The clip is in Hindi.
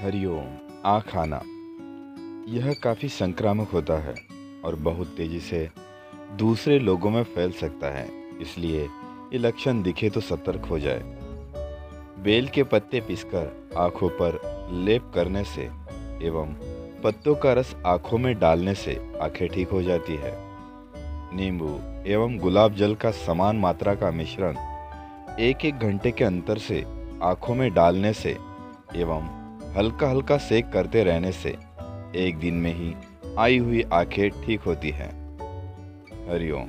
हरिओम आँख आना यह काफ़ी संक्रामक होता है और बहुत तेज़ी से दूसरे लोगों में फैल सकता है, इसलिए ये लक्षण दिखे तो सतर्क हो जाए। बेल के पत्ते पीसकर आँखों पर लेप करने से एवं पत्तों का रस आँखों में डालने से आँखें ठीक हो जाती है। नींबू एवं गुलाब जल का समान मात्रा का मिश्रण एक एक घंटे के अंतर से आँखों में डालने से एवं हल्का हल्का सेक करते रहने से एक दिन में ही आई हुई आँखें ठीक होती हैं। हरिओम।